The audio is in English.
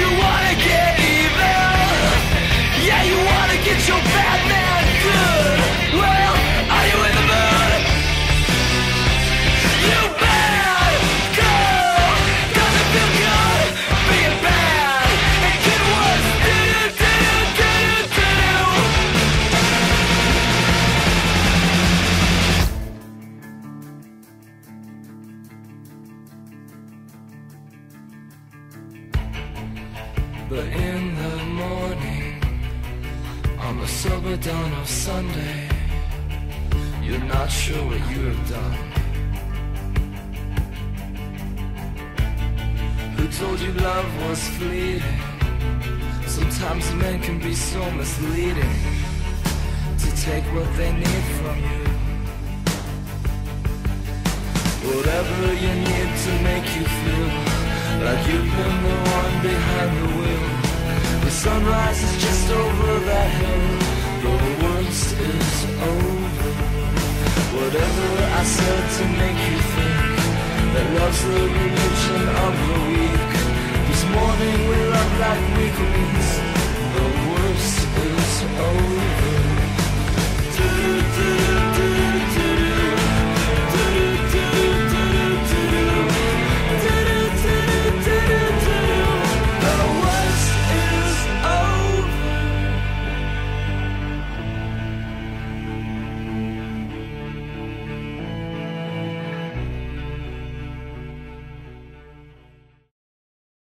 You wanna get But in the morning, on the sober dawn of Sunday, you're not sure what you have done. Who told you love was fleeting? Sometimes men can be so misleading to take what they need from you. Whatever you need to make you feel like you've been sunrise is just over that hill, but the worst is over. Whatever I said to make you think that love's the religion of the weak.